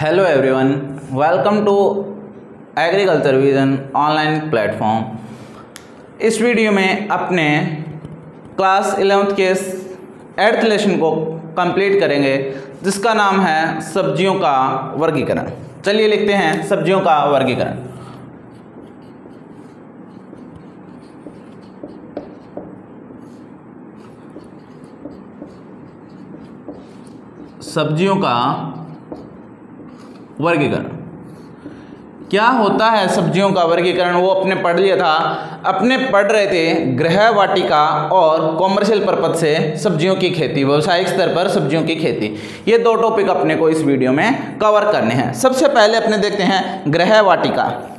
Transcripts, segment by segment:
Hello everyone welcome to agriculture vision online platform इस video में अपने क्लास इलेवेंथ के एट्थ लेसन को कंप्लीट करेंगे, जिसका नाम है सब्जियों का वर्गीकरण। चलिए लिखते हैं, सब्जियों का वर्गीकरण। सब्जियों का वर्गीकरण। क्या होता है सब्जियों का वर्गीकरण? वो अपने पढ़ लिया था। अपने पढ़ रहे थे गृह वाटिका और कॉमर्शियल पर्पज से सब्जियों की खेती, व्यवसायिक स्तर पर सब्जियों की खेती। ये दो टॉपिक अपने को इस वीडियो में कवर करने हैं। सबसे पहले अपने देखते हैं गृह वाटिका।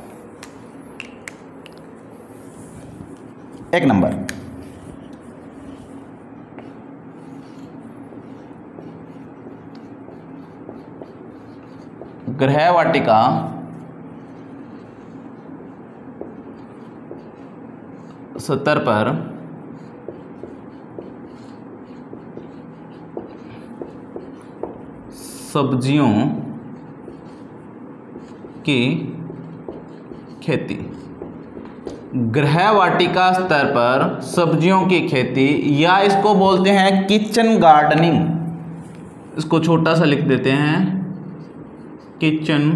एक नंबर। गृह वाटिका सत्तर पर। सब्जियों की खेती। गृह वाटिका स्तर पर सब्जियों की खेती या इसको बोलते हैं किचन गार्डनिंग। इसको छोटा सा लिख देते हैं। किचन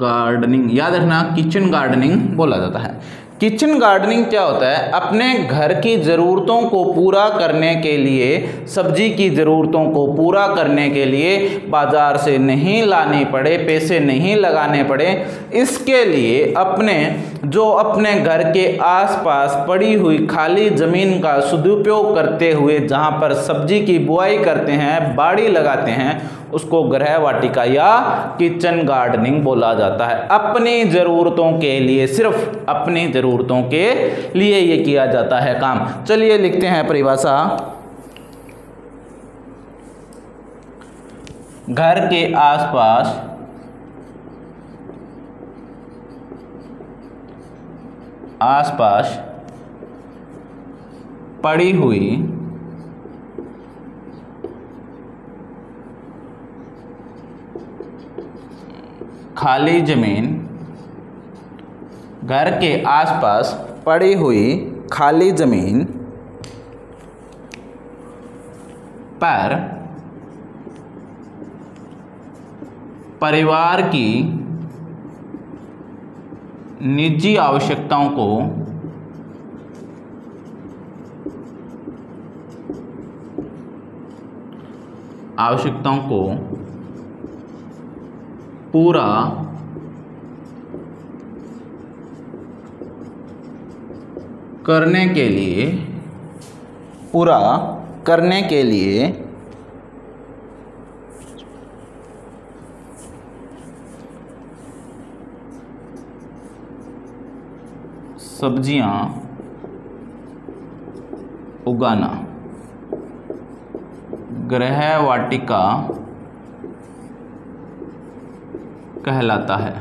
गार्डनिंग याद रखना किचन गार्डनिंग बोला जाता है। किचन गार्डनिंग क्या होता है? अपने घर की ज़रूरतों को पूरा करने के लिए, सब्ज़ी की ज़रूरतों को पूरा करने के लिए बाज़ार से नहीं लाने पड़े, पैसे नहीं लगाने पड़े, इसके लिए अपने जो अपने घर के आसपास पड़ी हुई खाली ज़मीन का सदुपयोग करते हुए जहाँ पर सब्ज़ी की बुआई करते हैं, बाड़ी लगाते हैं, उसको ग्रह वाटिका या किचन गार्डनिंग बोला जाता है। अपनी ज़रूरतों के लिए, सिर्फ़ अपनी ज़रूरतों के लिए ये किया जाता है काम। चलिए लिखते हैं परिभाषा। घर के आसपास आसपास पड़ी हुई खाली ज़मीन घर के आसपास पड़ी हुई खाली ज़मीन पर परिवार की निजी आवश्यकताओं को आवश्यकताओं को पूरा करने के लिए पूरा करने के लिए सब्ज़ियाँ उगाना। गृह वाटिका कहलाता है।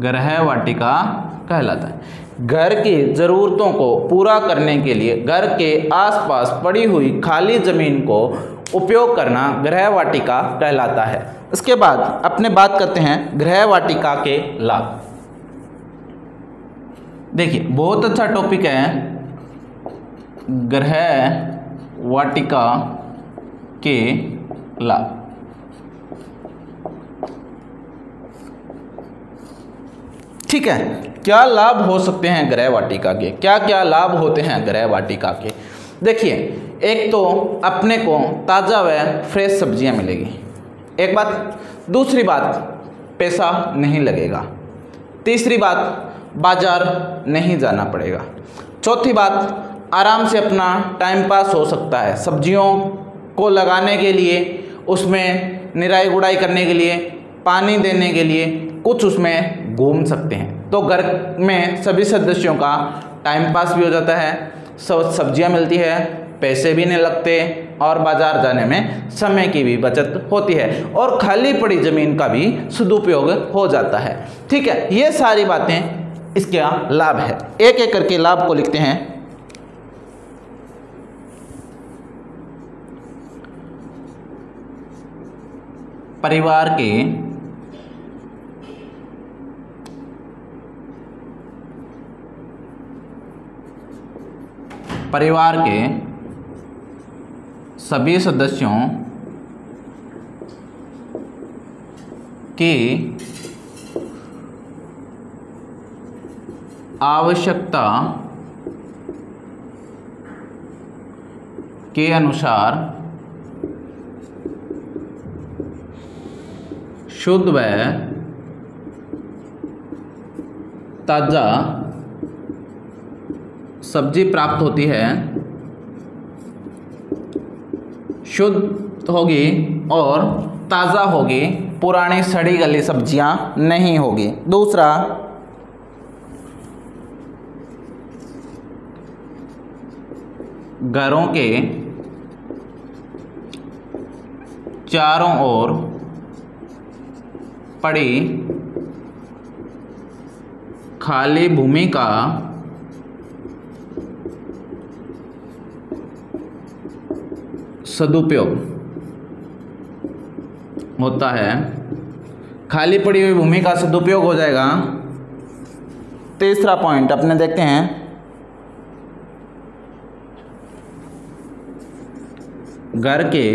गृह वाटिका कहलाता है। घर की ज़रूरतों को पूरा करने के लिए घर के आसपास पड़ी हुई खाली ज़मीन को उपयोग करना गृह वाटिका कहलाता है। इसके बाद अपने बात करते हैं गृह वाटिका के लाभ। देखिए, बहुत अच्छा टॉपिक है, ग्रह वाटिका के लाभ ठीक है, क्या लाभ हो सकते हैं गृह वाटिका के? क्या क्या लाभ होते हैं गृह वाटिका के? देखिए, एक तो अपने को ताज़ा व फ्रेश सब्ज़ियाँ मिलेगी। एक बात, दूसरी बात, पैसा नहीं लगेगा। तीसरी बात बाज़ार नहीं जाना पड़ेगा। चौथी बात, आराम से अपना टाइम पास हो सकता है। सब्जियों को लगाने के लिए, उसमें निराई गुड़ाई करने के लिए, पानी देने के लिए कुछ उसमें घूम सकते हैं। तो घर में सभी सदस्यों का टाइम पास भी हो जाता है सब सब्ज़ियाँ मिलती है, पैसे भी नहीं लगते और बाज़ार जाने में समय की भी बचत होती है और खाली पड़ी ज़मीन का भी सदुपयोग हो जाता है। ठीक है, ये सारी बातें इसका लाभ है। एक एक करके लाभ को लिखते हैं। परिवार के परिवार के सभी सदस्यों की आवश्यकता के अनुसार शुद्ध व ताज़ा सब्ज़ी प्राप्त होती है। शुद्ध होगी और ताज़ा होगी। पुरानी सड़ी गली सब्ज़ियाँ नहीं होगी। दूसरा घरों के चारों ओर पड़ी खाली भूमि का सदुपयोग होता है। खाली पड़ी हुई भूमि का सदुपयोग हो जाएगा। तीसरा पॉइंट अपने देखते हैं। घर के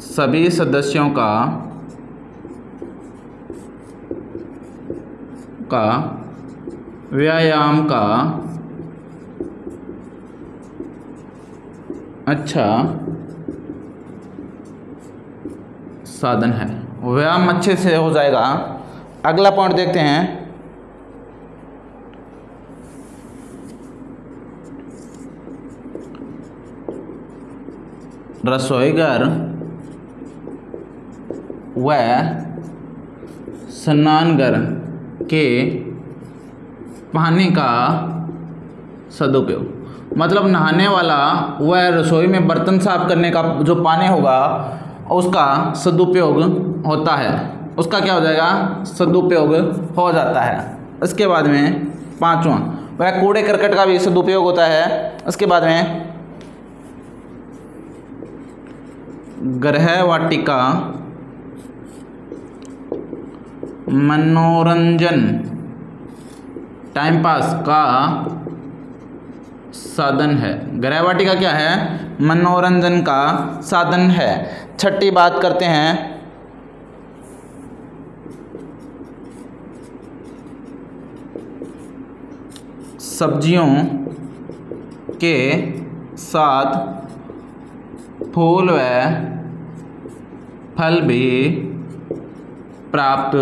सभी सदस्यों का का व्यायाम का अच्छा साधन है। व्यायाम अच्छे से हो जाएगा। अगला पॉइंट देखते हैं। रसोईघर व स्नानघर के पानी का सदुपयोग। मतलब नहाने वाला व रसोई में बर्तन साफ़ करने का जो पानी होगा, उसका सदुपयोग होता है। उसका क्या हो जाएगा? सदुपयोग हो जाता है। इसके बाद में पांचवा, वह कूड़े करकट का भी सदुपयोग होता है। उसके बाद में ग्रह वाटिका मनोरंजन टाइम पास का साधन है। ग्रह वाटिका क्या है? मनोरंजन का साधन है। छठी बात करते हैं। सब्जियों के साथ फूल व फल भी प्राप्त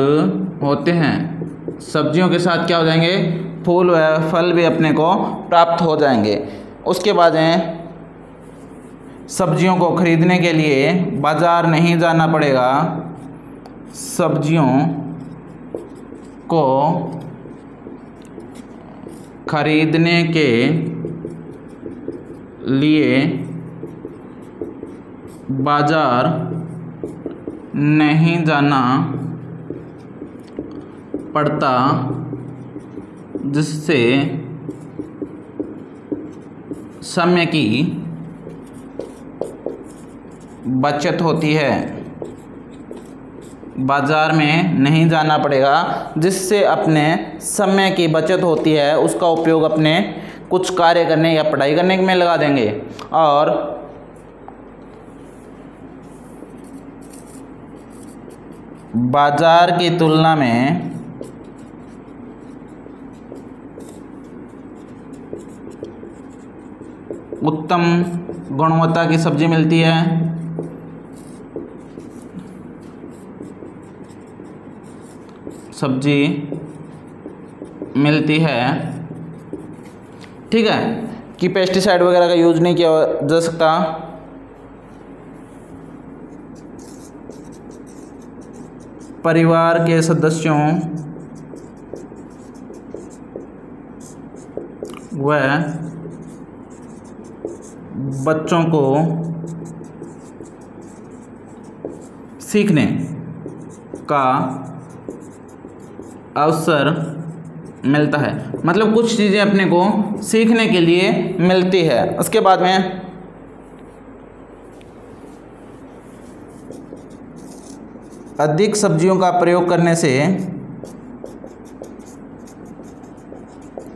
होते हैं। सब्जियों के साथ क्या हो जाएँगे? फूल व फल भी अपने को प्राप्त हो जाएँगे। उसके बाद में सब्जियों को खरीदने के लिए बाज़ार नहीं जाना पड़ेगा। सब्जियों को खरीदने के लिए बाज़ार नहीं जाना पड़ता, जिससे समय की बचत होती है। बाज़ार में नहीं जाना पड़ेगा, जिससे अपने समय की बचत होती है, उसका उपयोग अपने कुछ कार्य करने या पढ़ाई करने में लगा देंगे। और बाज़ार की तुलना में उत्तम गुणवत्ता की सब्ज़ी मिलती है। सब्ज़ी मिलती है। ठीक है, कि पेस्टिसाइड वगैरह का यूज़ नहीं किया जा सकता। परिवार के सदस्यों व बच्चों को सीखने का अवसर मिलता है। मतलब कुछ चीज़ें अपने को सीखने के लिए मिलती है। उसके बाद में अधिक सब्जियों का प्रयोग करने से,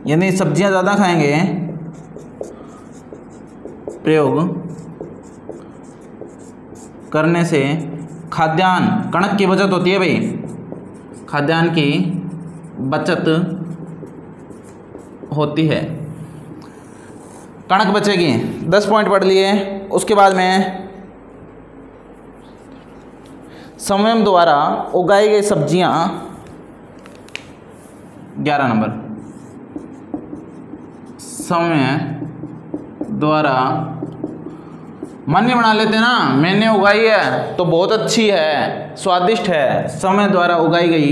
यानी सब्ज़ियाँ ज़्यादा खाएँगे, प्रयोग करने से खाद्यान्न कणक की बचत होती है भाई। खाद्यान्न की बचत होती है। कणक बचेगी, दस पॉइंट पढ़ लिए, उसके बाद में संयम द्वारा उगाई गई सब्ज़ियाँ। ग्यारह नंबर। समय द्वारा मान्य बना लेते ना, मैंने उगाई है तो बहुत अच्छी है, स्वादिष्ट है। समय द्वारा उगाई गई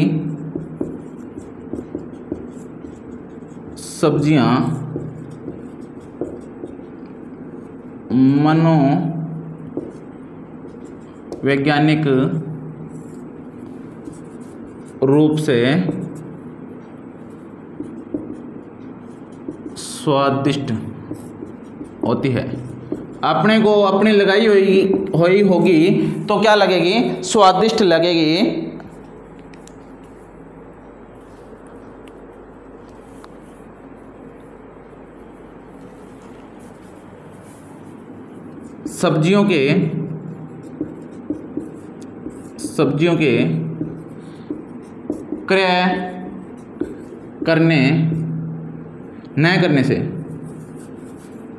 सब्ज़ियाँ मनो वैज्ञानिक रूप से स्वादिष्ट होती है। अपने को अपनी लगाई हुई हुई होगी तो क्या लगेगी? स्वादिष्ट लगेगी। सब्जियों के सब्जियों के क्रय करने, न करने से।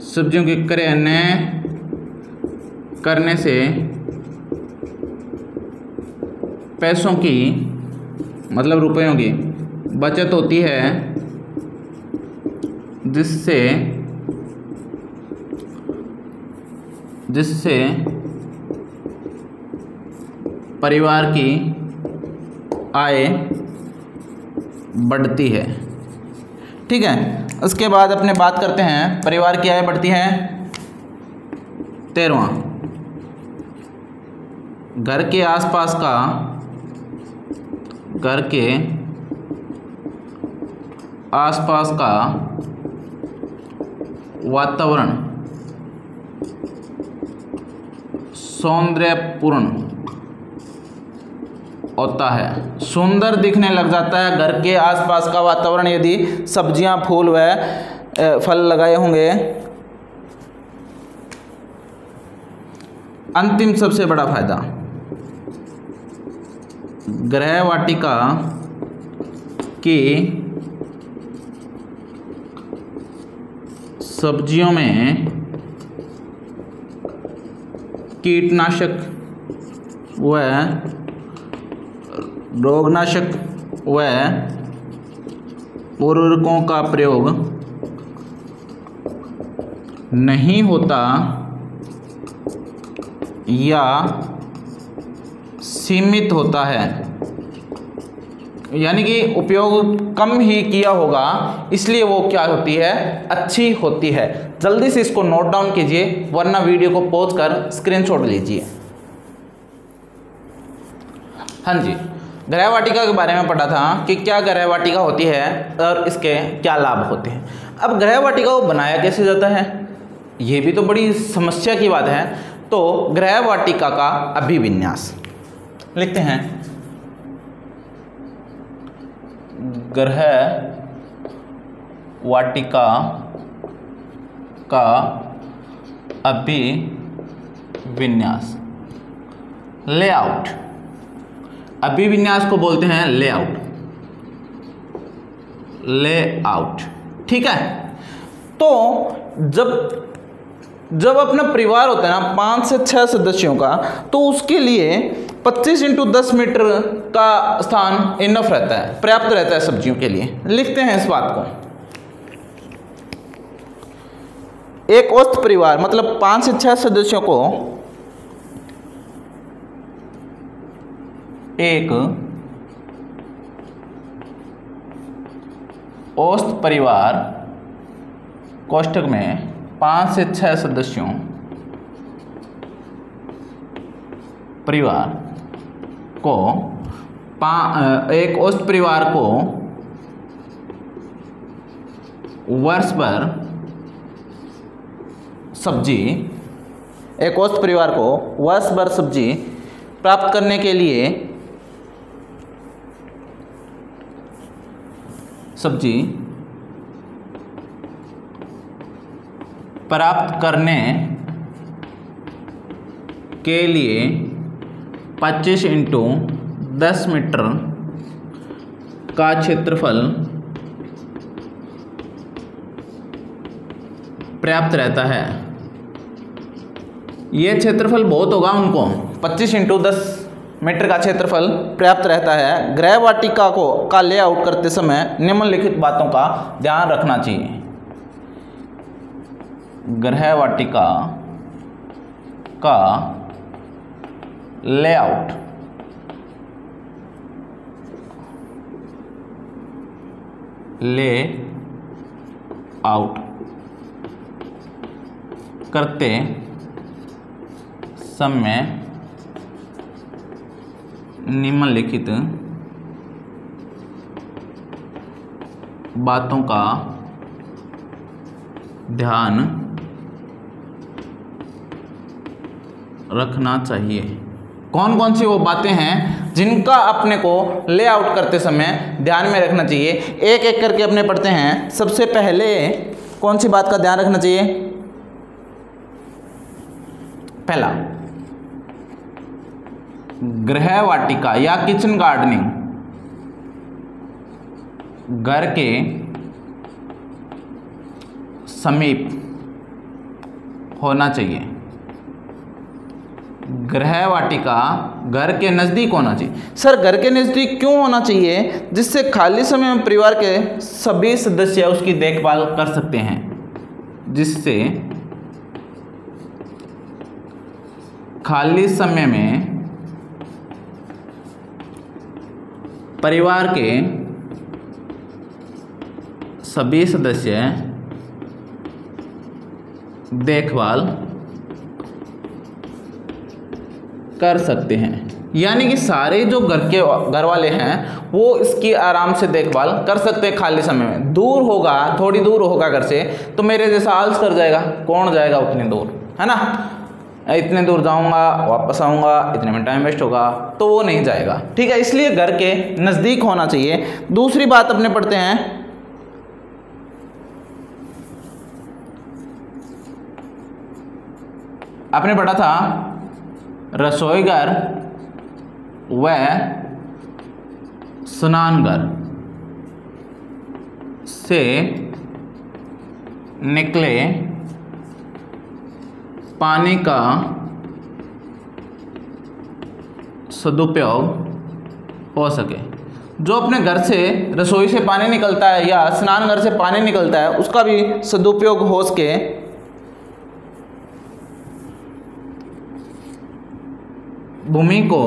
सब्जियों के क्रय न करने से पैसों की मतलब रुपयों की बचत होती है, जिससे जिससे परिवार की आय बढ़ती है। ठीक है? उसके बाद अपने बात करते हैं। परिवार की आय बढ़ती है। तेरवा। घर के आसपास का, घर के आसपास का वातावरण सौंदर्यपूर्ण होता है। सुंदर दिखने लग जाता है। घर के आसपास का वातावरण, यदि सब्ज़ियाँ, फूल व फल लगाए होंगे। अंतिम सबसे बड़ा फ़ायदा। गृह वाटिका की सब्जियों में कीटनाशक व रोगनाशक व उर्वरकों का प्रयोग नहीं होता या सीमित होता है। यानी कि उपयोग कम ही किया होगा, इसलिए वो क्या होती है? अच्छी होती है। जल्दी से इसको नोट डाउन कीजिए, वरना वीडियो को पॉज कर स्क्रीनशॉट लीजिए। हाँ जी। गृह वाटिका के बारे में पढ़ा था कि क्या गृह वाटिका होती है और इसके क्या लाभ होते हैं। अब ग्रह वाटिका को बनाया कैसे जाता है? ये भी तो बड़ी समस्या की बात है। तो गृह वाटिका का अभिविन्यास लिखते हैं। ग्रह वाटिका का अभिविन्यास। लेआउट। अभिविन्यास को बोलते हैं लेआउट। लेआउट। ठीक है? तो जब जब अपना परिवार होता है ना, पाँच से छः सदस्यों का तो उसके लिए 25 इंटू दस मीटर का स्थान इनफ रहता है, पर्याप्त रहता है सब्जियों के लिए। लिखते हैं इस बात को। एक औस्त परिवार मतलब पाँच से छः सदस्यों को एक औस्त परिवार कोष्टक में पाँच से छः सदस्यों परिवार को पा एक औस्त परिवार को वर्ष भर सब्ज़ी, एक औस्त परिवार को वर्ष भर सब्ज़ी प्राप्त करने के लिए सब्ज़ी प्राप्त करने के लिए 25 इंटू दस मीटर का क्षेत्रफल पर्याप्त रहता है। यह क्षेत्रफल बहुत होगा उनको। 25 इंटू दस। मीटर का क्षेत्रफल पर्याप्त रहता है। ग्रह वाटिका को, का लेआउट करते समय निम्नलिखित बातों का ध्यान रखना चाहिए। ग्रह वाटिका का लेआउट ले आउट करते समय निम्नलिखित बातों का ध्यान रखना चाहिए। कौन कौन सी वो बातें हैं जिनका अपने को लेआउट करते समय ध्यान में रखना चाहिए? एक एक करके अपने पढ़ते हैं। सबसे पहले कौन सी बात का ध्यान रखना चाहिए? पहला गृह वाटिका या किचन गार्डनिंग घर के समीप होना चाहिए। गृह वाटिका घर के नज़दीक होना चाहिए। सर, घर के नज़दीक क्यों होना चाहिए? जिससे खाली समय में परिवार के सभी सदस्य उसकी देखभाल कर सकते हैं। जिससे खाली समय में परिवार के सभी सदस्य देखभाल कर सकते हैं। यानी कि सारे जो घर के घर वाले हैं, वो इसकी आराम से देखभाल कर सकते हैं खाली समय में। दूर होगा, थोड़ी दूर होगा घर से तो मेरे जैसा आलस कर जाएगा। कौन जाएगा उतनी दूर? है ना? इतने दूर जाऊँगा, वापस आऊँगा, इतने में टाइम वेस्ट होगा तो वो नहीं जाएगा। ठीक है, इसलिए घर के नज़दीक होना चाहिए। दूसरी बात अपने पढ़ते हैं। आपने पढ़ा था रसोईघर व स्नानघर से निकले पानी का सदुपयोग हो सके। जो अपने घर से रसोई से पानी निकलता है या स्नान घर से पानी निकलता है, उसका भी सदुपयोग हो सके। भूमि को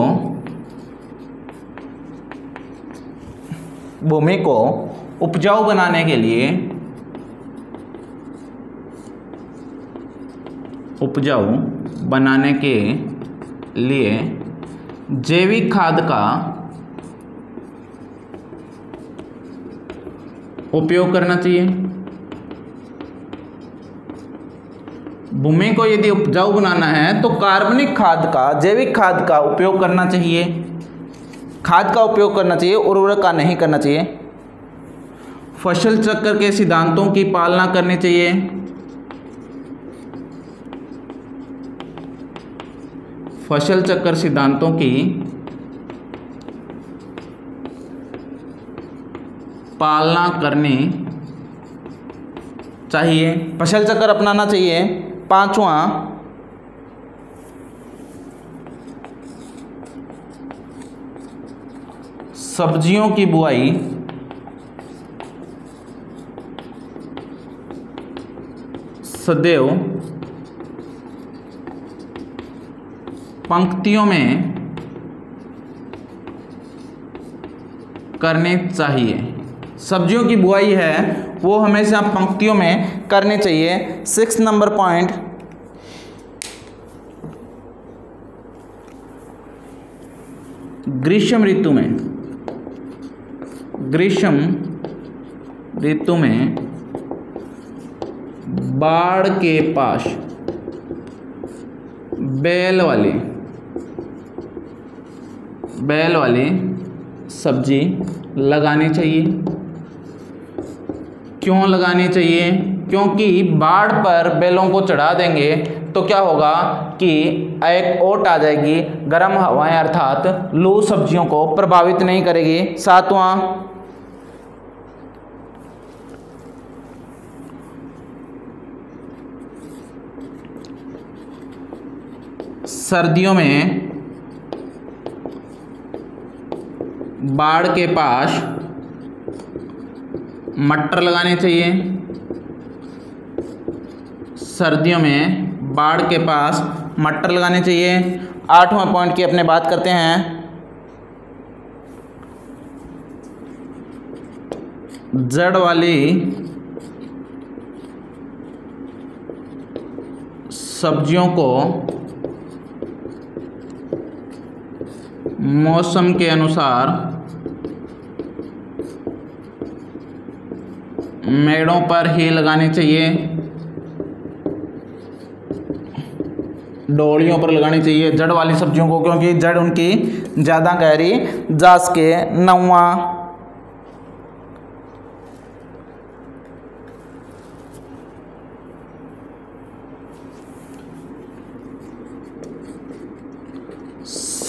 भूमि को उपजाऊ बनाने के लिए उपजाऊ बनाने के लिए जैविक खाद का उपयोग करना चाहिए। भूमि को यदि उपजाऊ बनाना है तो कार्बनिक खाद का, जैविक खाद का उपयोग करना चाहिए। खाद का उपयोग करना चाहिए उर्वरक का नहीं करना चाहिए। फ़सल चक्र के सिद्धांतों की पालना करनी चाहिए। फ़सल चक्र सिद्धांतों की पालना करनी चाहिए। फ़सल चक्र अपनाना चाहिए। पांचवा, सब्जियों की बुआई। सदैव पंक्तियों में करने चाहिए। सब्जियों की बुआई है, वो हमेशा पंक्तियों में करने चाहिए। Six number point. ग्रीष्म ऋतु में, ग्रीष्म ऋतु में बाढ़ के पास बैल वाली बैल वाली सब्ज़ी लगानी चाहिए। क्यों लगानी चाहिए? क्योंकि बाढ़ पर बैलों को चढ़ा देंगे तो क्या होगा कि एक ओट आ जाएगी, गर्म हवाएँ अर्थात लू सब्जियों को प्रभावित नहीं करेगी। सातवां। सर्दियों में बाढ़ के पास मटर लगाने चाहिए। सर्दियों में बाढ़ के पास मटर लगाने चाहिए। आठवां पॉइंट की अपने बात करते हैं। जड़ वाली सब्जियों को मौसम के अनुसार मेड़ों पर ही लगाने चाहिए। डोलियों पर लगानी चाहिए जड़ वाली सब्जियों को, क्योंकि जड़ उनकी ज़्यादा गहरी जा सके नवा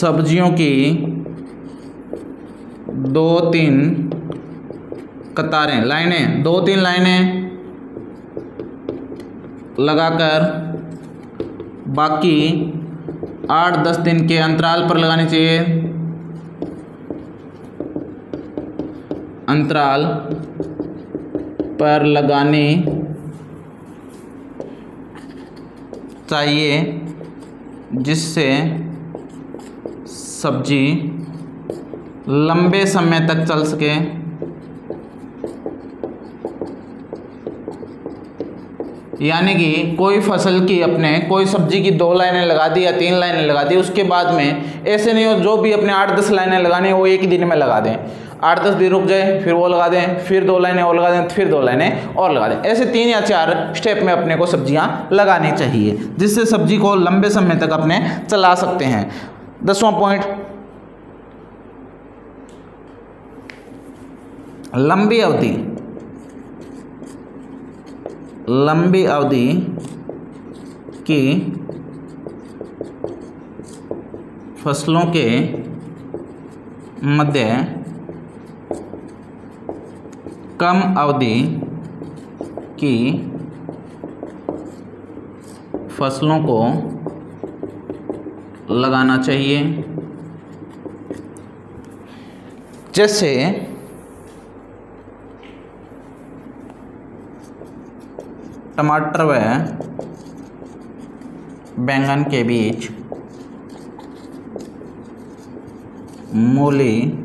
सब्जियों की दो तीन कतारें, लाइनें, दो तीन लाइनें लगाकर बाकी आठ दस दिन के अंतराल पर लगानी चाहिए। अंतराल पर लगानी चाहिए, जिससे सब्ज़ी लंबे समय तक चल सके। यानी कि कोई फ़सल की अपने, कोई सब्ज़ी की दो लाइनें लगा दी या तीन लाइनें लगा दी, उसके बाद में ऐसे नहीं हो, जो भी अपने आठ दस लाइनें लगानी वो एक ही दिन में लगा दें। आठ दस दिन रुक जाए, फिर वो लगा दें, फिर दो लाइनें और लगा दें, फिर दो लाइनें और लगा दें। ऐसे तीन या चार स्टेप में अपने को सब्ज़ियाँ लगानी चाहिए, जिससे सब्ज़ी को लंबे समय तक अपने चला सकते हैं। दसवां पॉइंट लंबी अवधि. लंबी अवधि की फ़सलों के मध्य कम अवधि की फ़सलों को लगाना चाहिए। जैसे टमाटर व बैंगन के बीच मूली,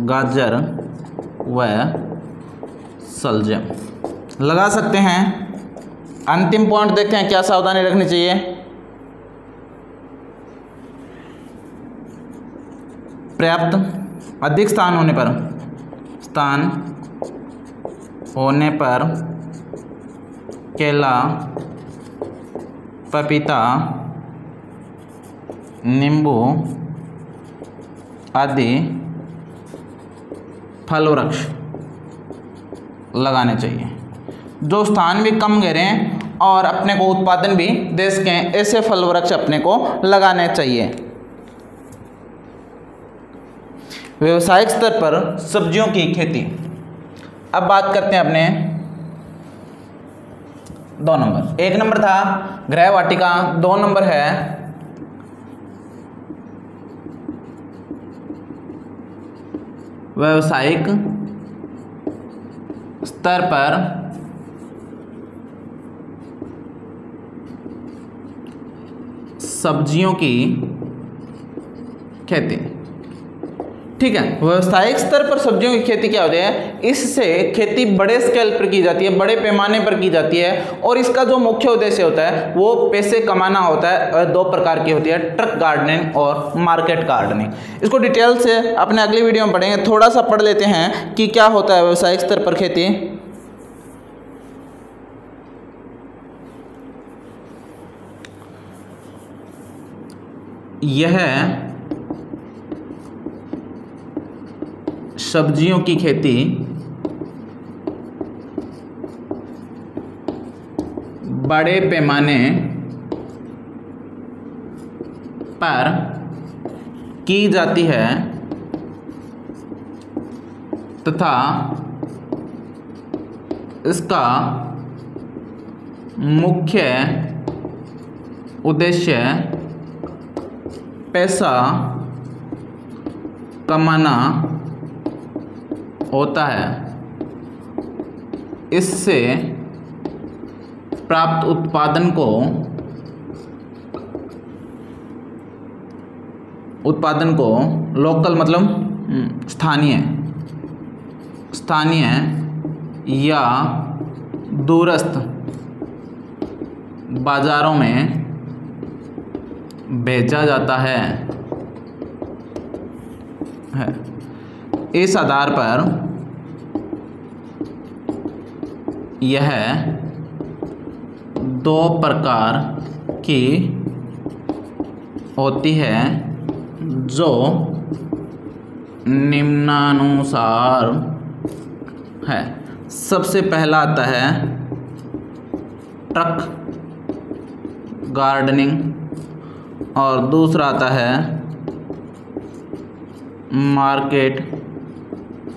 गाजर व सलजम। लगा सकते हैं। अंतिम पॉइंट देखते हैं क्या सावधानी रखनी चाहिए। पर्याप्त अधिक स्थान होने पर, स्थान होने पर केला, पपीता, नींबू आदि फल वृक्ष लगाने चाहिए। जो स्थान भी कम घेरे और अपने को उत्पादन भी दे सकें ऐसे फल वृक्ष अपने को लगाने चाहिए। व्यवसायिक स्तर पर सब्जियों की खेती। अब बात करते हैं अपने दो नंबर। एक नंबर था गृह वाटिका, दो नंबर है व्यवसायिक स्तर पर सब्जियों की खेती। ठीक है? व्यवसायिक स्तर पर सब्जियों की खेती क्या होती है? इससे खेती बड़े स्केल पर की जाती है, बड़े पैमाने पर की जाती है और इसका जो मुख्य उद्देश्य होता है, वो पैसे कमाना होता है दो प्रकार की होती है ट्रक गार्डनिंग और मार्केट गार्डनिंग इसको डिटेल से अपने अगली वीडियो में पढ़ेंगे। थोड़ा सा पढ़ लेते हैं कि क्या होता है व्यवसायिक स्तर पर खेती। यह सब्जियों की खेती बड़े पैमाने पर की जाती है तथा इसका मुख्य उद्देश्य पैसा कमाना होता है। इससे प्राप्त उत्पादन को उत्पादन को लोकल मतलब हम्म, स्थानीय स्थानीय या दूरस्थ बाज़ारों में भेजा जाता है। है। इस आधार पर यह दो प्रकार की होती है, जो निम्नानुसार है। सबसे पहला आता है ट्रक गार्डनिंग और दूसरा आता है मार्केट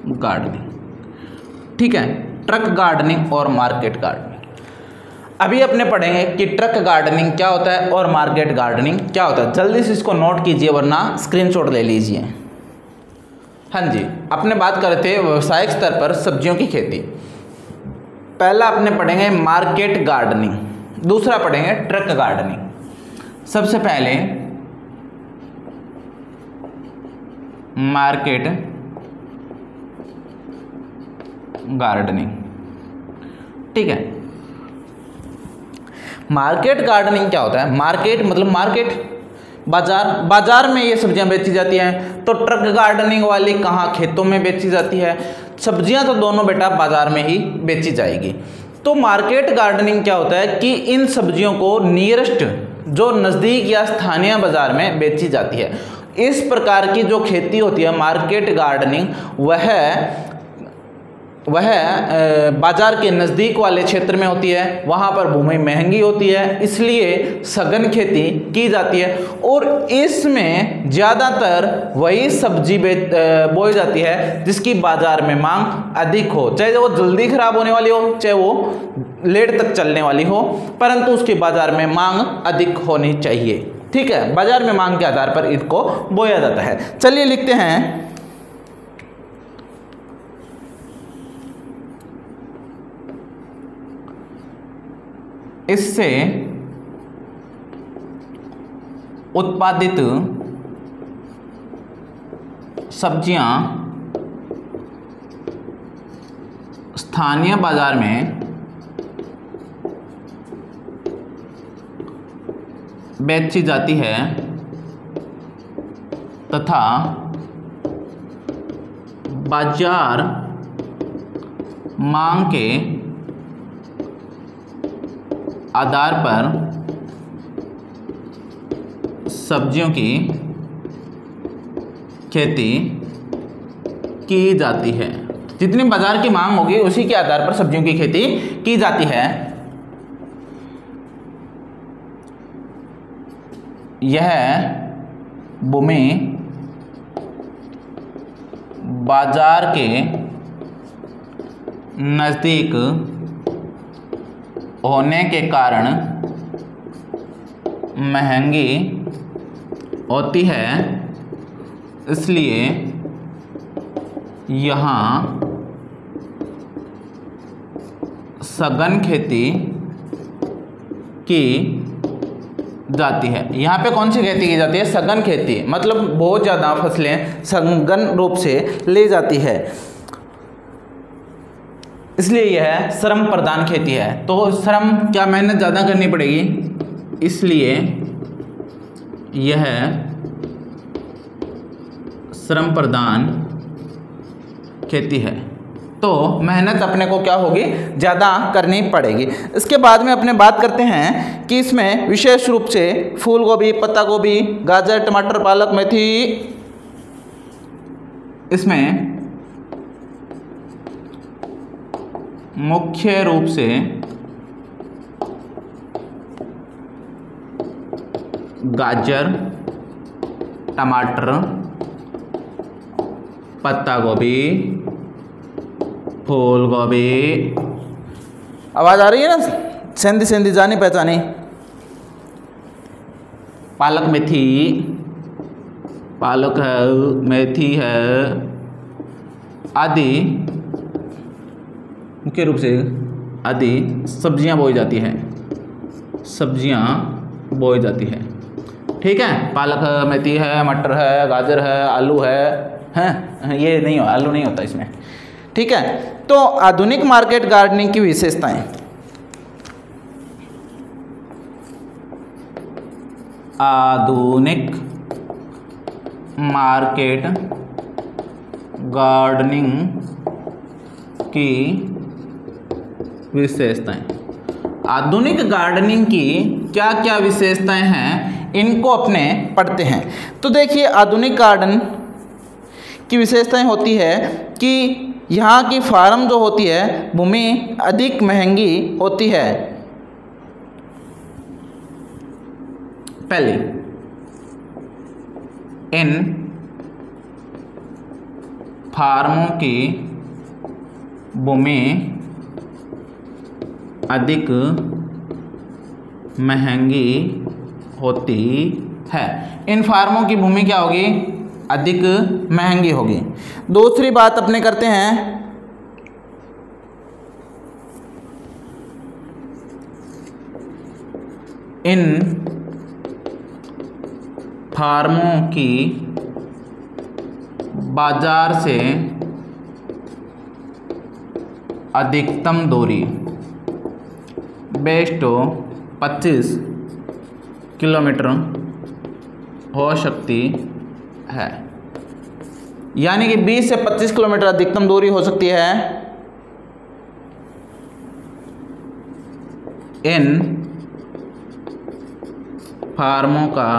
गार्डनिंग ठीक है? ट्रक गार्डनिंग और मार्केट गार्डनिंग। अभी अपने पढ़ेंगे कि ट्रक गार्डनिंग क्या होता है और मार्केट गार्डनिंग क्या होता है। जल्दी से इसको नोट कीजिए, वरना स्क्रीनशॉट ले लीजिए। हाँ जी, अपने बात कर रहे थे व्यवसायिक स्तर पर सब्जियों की खेती। पहला अपने पढ़ेंगे मार्केट गार्डनिंग, दूसरा पढ़ेंगे ट्रक गार्डनिंग। सबसे पहले मार्केट गार्डनिंग ठीक है? मार्केट गार्डनिंग क्या होता है? मार्केट मतलब मार्केट बाज़ार बाज़ार में ये सब्ज़ियाँ बेची जाती हैं तो ट्रक गार्डनिंग वाली कहाँ खेतों में बेची जाती है? सब्ज़ियाँ तो दोनों बेटा बाज़ार में ही बेची जाएगी। तो मार्केट गार्डनिंग क्या होता है कि इन सब्जियों को नियरेस्ट जो नज़दीक या स्थानीय बाज़ार में बेची जाती है। इस प्रकार की जो खेती होती है मार्केट गार्डनिंग वह वह बाज़ार के नज़दीक वाले क्षेत्र में होती है, वहाँ पर भूमि महँगी होती है, इसलिए सघन खेती की जाती है और इसमें ज़्यादातर वही सब्ज़ी बोई जाती है जिसकी बाज़ार में मांग अधिक हो। चाहे वो जल्दी ख़राब होने वाली हो, चाहे वो लेट तक चलने वाली हो, परंतु उसकी बाज़ार में मांग अधिक होनी चाहिए। ठीक है, बाज़ार में मांग के आधार पर इनको बोया जाता है। चलिए लिखते हैं। इससे उत्पादित सब्ज़ियाँ स्थानीय बाज़ार में बेची जाती है तथा बाज़ार मांग के आधार पर सब्जियों की खेती की जाती है। जितनी बाज़ार की मांग होगी, उसी के आधार पर सब्जियों की खेती की जाती है। यह भूमि बाज़ार के नज़दीक होने के कारण महँगी होती है। इसलिए यहाँ सघन खेती की जाती है। यहाँ पे कौन सी खेती की जाती है? सघन खेती मतलब बहुत ज़्यादा फ़सलें सघन रूप से ले जाती है। इसलिए यह श्रम प्रधान खेती है। तो श्रम क्या मेहनत ज़्यादा करनी पड़ेगी? इसलिए यह श्रम प्रधान खेती है। तो मेहनत अपने को क्या होगी? ज़्यादा करनी पड़ेगी। इसके बाद में अपने बात करते हैं कि इसमें विशेष रूप से फूल गोभी पत्ता गोभी गाजर, टमाटर, पालक, मेथी, इसमें मुख्य रूप से गाजर टमाटर पत्ता गोभी फूल गोभी आवाज़ आ रही है ना? सेंधी सेंधी जानी पहचानी। पालक मेथी। पालक है मेथी है। आदि। मुख्य रूप से आदि सब्ज़ियाँ बोई जाती है। सब्ज़ियाँ बोई जाती है। ठीक है? पालक है, मेथी है, मटर है, गाजर है, आलू है, हैं? ये नहीं हो, आलू नहीं होता इसमें। ठीक है? तो आधुनिक मार्केट गार्डनिंग की विशेषताएँ। आधुनिक मार्केट गार्डनिंग की विशेषताएँ। आधुनिक गार्डनिंग की क्या क्या विशेषताएँ हैं, इनको अपने पढ़ते हैं। तो देखिए, आधुनिक गार्डन की विशेषताएँ होती है कि यहाँ की फार्म जो होती है, भूमि अधिक महँगी होती है। पहली, इन फार्मों की भूमि अधिक महँगी होती है। इन फार्मों की भूमि क्या होगी? अधिक महँगी होगी। दूसरी बात अपने करते हैं। इन फार्मों की बाज़ार से अधिकतम दूरी बेस्ट 25 किलोमीटर हो सकती है। यानी कि 20 से 25 किलोमीटर अधिकतम दूरी हो सकती है। इन फार्मों का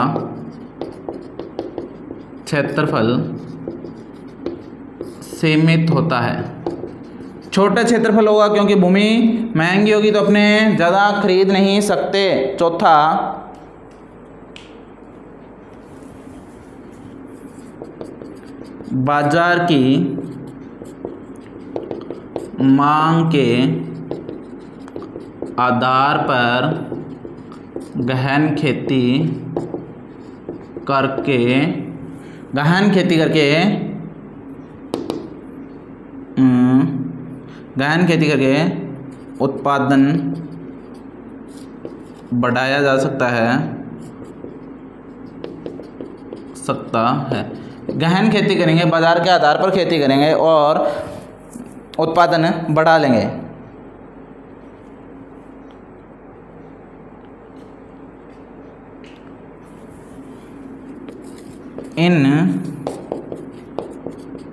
क्षेत्रफल सीमित होता है। छोटा क्षेत्रफल होगा क्योंकि भूमि महँगी होगी तो अपने ज़्यादा खरीद नहीं सकते। चौथा, बाज़ार की मांग के आधार पर गहन खेती करके, गहन खेती करके गहन खेती करके उत्पादन बढ़ाया जा सकता है सकता है। गहन खेती करेंगे, बाज़ार के आधार पर खेती करेंगे और उत्पादन बढ़ा लेंगे। इन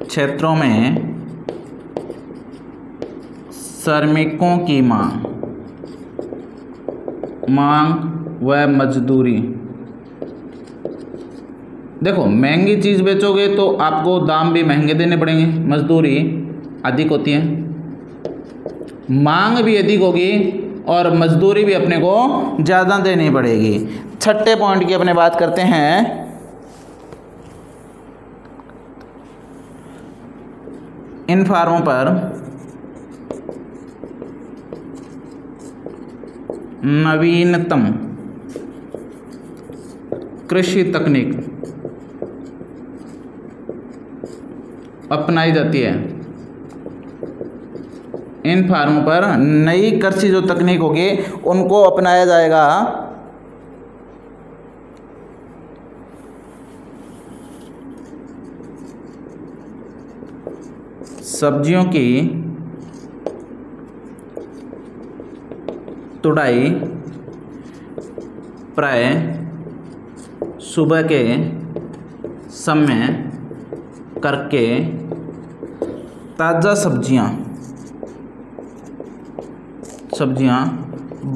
क्षेत्रों में श्रमिकों की मांग। मांग व मजदूरी। देखो, महँगी चीज़ बेचोगे तो आपको दाम भी महँगे देने पड़ेंगे। मजदूरी अधिक होती है। मांग भी अधिक होगी और मजदूरी भी अपने को ज़्यादा देनी पड़ेगी। छठे पॉइंट की अपने बात करते हैं। इन फार्मों पर नवीनतम कृषि तकनीक अपनाई जाती है। इन फार्मों पर नई कृषि जो तकनीक होगी, उनको अपनाया जाएगा। सब्जियों की तुड़ाई, प्राय सुबह के समय करके ताज़ा सब्ज़ियाँ सब्ज़ियाँ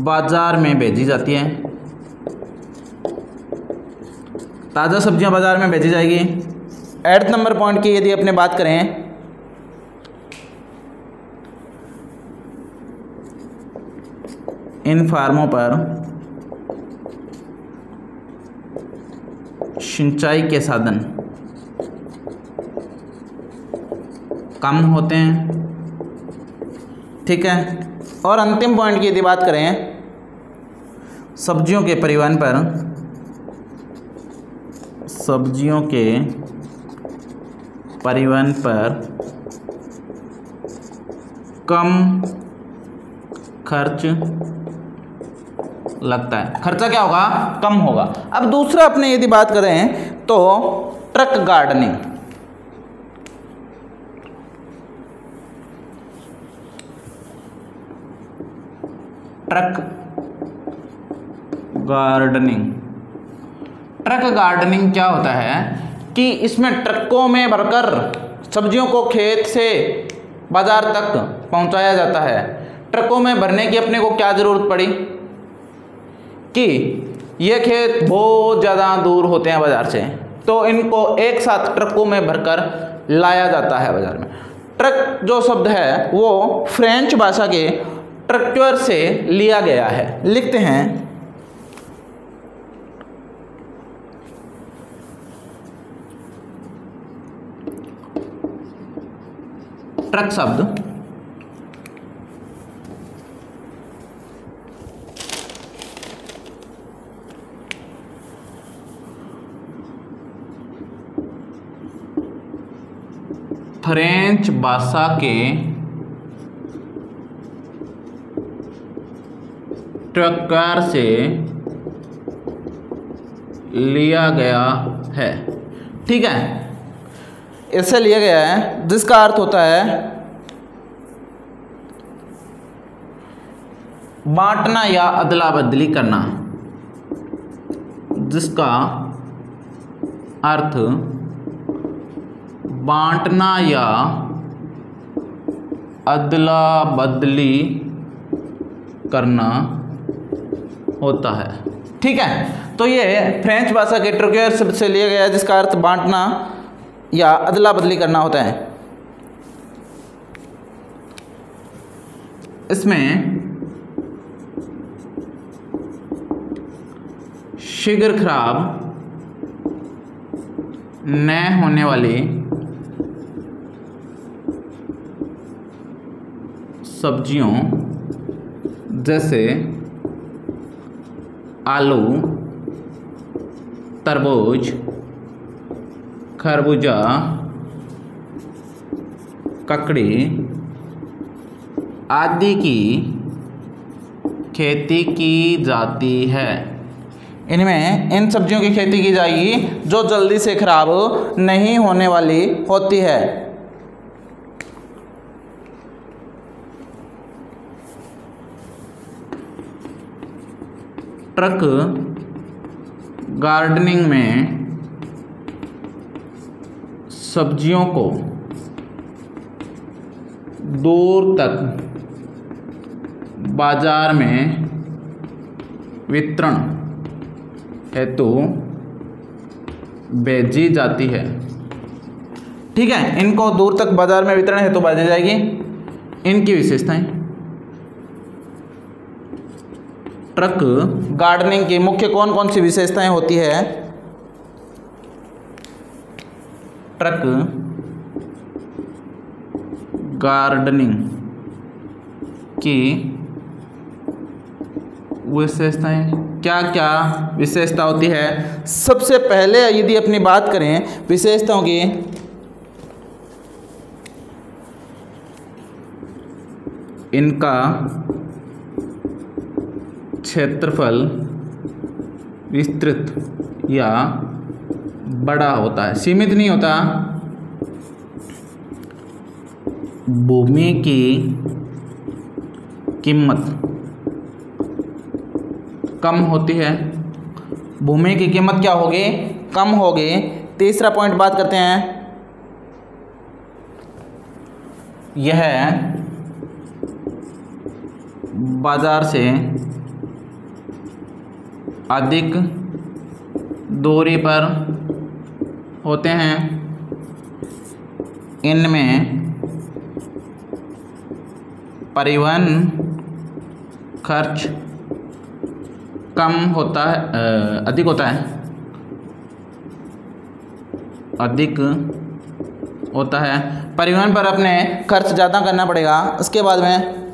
बाज़ार में भेजी जाती हैं। ताज़ा सब्ज़ियाँ बाज़ार में भेजी जाएगी। एट नंबर पॉइंट की यदि अपने बात करें इन फार्मों पर सिंचाई के साधन कम होते हैं। ठीक है? और अंतिम पॉइंट की यदि बात करें, सब्जियों के परिवहन पर, सब्जियों के परिवहन पर कम खर्च लगता है। खर्चा क्या होगा? कम होगा। अब दूसरा अपने यदि बात करें तो truck gardening. Truck gardening. Truck gardening क्या होता है कि इसमें ट्रकों में भरकर सब्जियों को खेत से बाज़ार तक पहुँचाया जाता है। ट्रकों में भरने की अपने को क्या ज़रूरत पड़ी? कि ये खेत बहुत ज़्यादा दूर होते हैं बाज़ार से तो इनको एक साथ ट्रकों में भरकर लाया जाता है बाज़ार में। ट्रक जो शब्द है, वो फ्रेंच भाषा के ट्रक्टर से लिया गया है। लिखते हैं, ट्रक शब्द। फ्रेंच भाषा के ट्रकार से लिया गया है। ठीक है? इससे लिया गया है, जिसका अर्थ होता है बांटना या अदला बदली करना, जिसका अर्थ बांटना या अदला बदली करना होता है। ठीक है? तो ये फ्रेंच भाषा के ट्रोकेयर से लिया गया जिसका अर्थ बांटना या अदला बदली करना होता है। इसमें शीघ्र खराब न होने वाली सब्जियों जैसे आलू, तरबूज, खरबूजा, ककड़ी आदि की खेती की जाती है। इनमें इन सब्जियों की खेती की जाएगी जो जल्दी से खराब नहीं होने वाली होती है। ट्रक गार्डनिंग में सब्जियों को दूर तक बाज़ार में वितरण हेतु भेजी जाती है। ठीक है, इनको दूर तक बाज़ार में वितरण हेतु भेजी जाएगी। इनकी विशेषताएँ। ट्रक गार्डनिंग की मुख्य कौन कौन सी विशेषताएँ होती है? ट्रक गार्डनिंग की विशेषताएँ क्या क्या विशेषता होती है? सबसे पहले यदि अपनी बात करें, विशेषताओं की, इनका क्षेत्रफल विस्तृत या बड़ा होता है। सीमित नहीं होता। भूमि की कीमत कम होती है। भूमि की कीमत क्या होगी? कम होगी। तीसरा पॉइंट बात करते हैं। यह बाज़ार से अधिक दूरी पर होते हैं। इनमें परिवहन खर्च कम होता है अधिक होता है। अधिक होता है। परिवहन पर अपने खर्च ज़्यादा करना पड़ेगा। उसके बाद में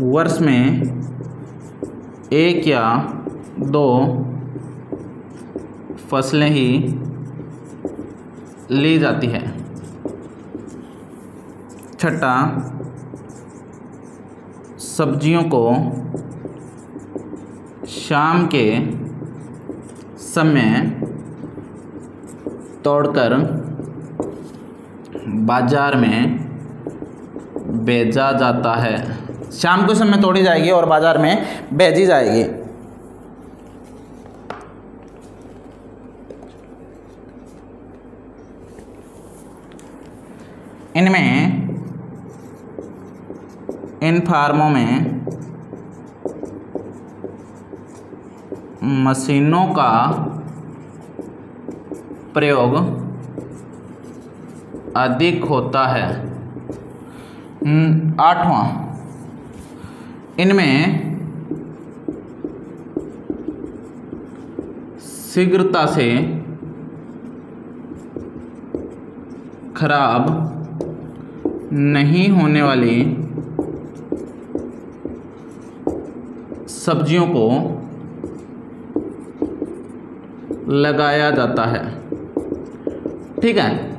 वर्ष में एक या दो फ़सलें ही ली जाती है। छठा, सब्जियों को शाम के समय तोड़कर बाज़ार में बेचा जाता है। शाम के समय तोड़ी जाएगी और बाज़ार में भेजी जाएगी। इनमें, इन फार्मों में मशीनों का प्रयोग अधिक होता है। आठवां। इनमें शीघ्रता से खराब नहीं होने वाली सब्जियों को लगाया जाता है। ठीक है?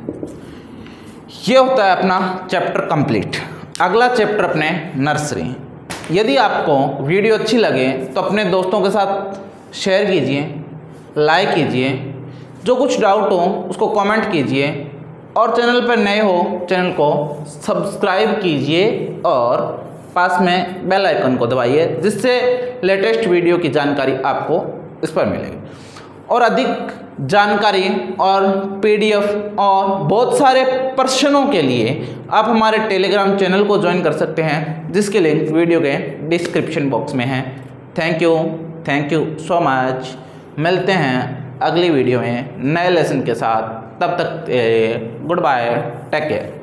ये होता है अपना चैप्टर कंप्लीट। अगला चैप्टर अपने नर्सरी। यदि आपको वीडियो अच्छी लगे तो अपने दोस्तों के साथ शेयर कीजिए लाइक कीजिए। जो कुछ डाउट हो, उसको कमेंट कीजिए। और चैनल पर नए हो चैनल को सब्सक्राइब कीजिए और पास में बेल आइकन को दबाइए, जिससे लेटेस्ट वीडियो की जानकारी आपको इस पर मिलेगी। और अधिक जानकारी और पीडीएफ और बहुत सारे प्रश्नों के लिए आप हमारे टेलीग्राम चैनल को ज्वाइन कर सकते हैं, जिसके लिंक वीडियो के डिस्क्रिप्शन बॉक्स में है। Thank you thank you so much मिलते हैं अगली वीडियो में नए लेसन के साथ। तब तक गुड बाय टेक केयर